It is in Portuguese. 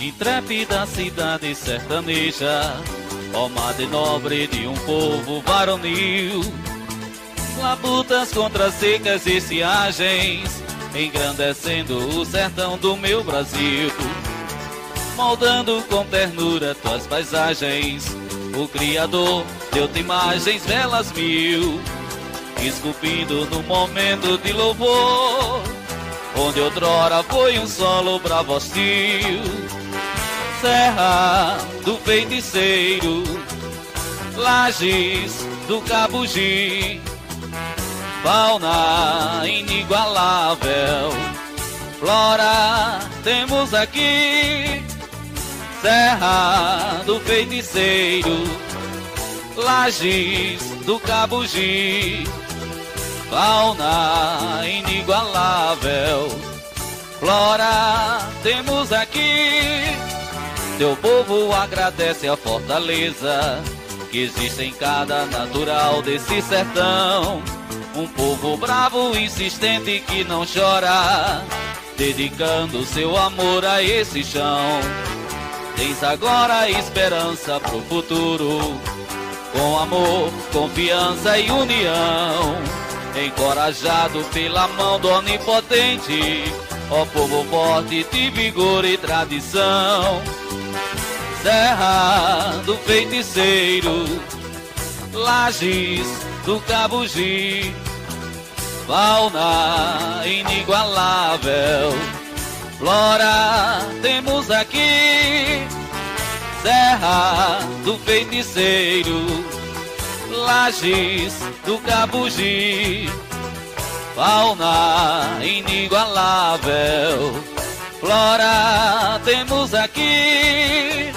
Intrépida cidade sertaneja, ó madre nobre de um povo varonil. Labutas contra secas e estiagens, engrandecendo o sertão do meu Brasil. Moldando com ternura tuas paisagens, o Criador deu-te imagens belas mil, esculpindo no momento de louvor, onde outrora foi um solo bravo hostil. Serra do feiticeiro, Lages do Cabugi, fauna inigualável, flora temos aqui. Serra do feiticeiro, Lages do Cabugi, fauna inigualável, flora temos aqui. Teu povo agradece a fortaleza que existe em cada natural desse sertão. Um povo bravo, insistente que não chora, dedicando seu amor a esse chão. Tens agora esperança pro futuro, com amor, confiança e união. Encorajado pela mão do onipotente, ó povo forte de vigor e tradição. Serra do feiticeiro, Lages do Cabugi, fauna inigualável, flora temos aqui. Serra do feiticeiro, Lages do Cabugi, fauna inigualável, flora temos aqui.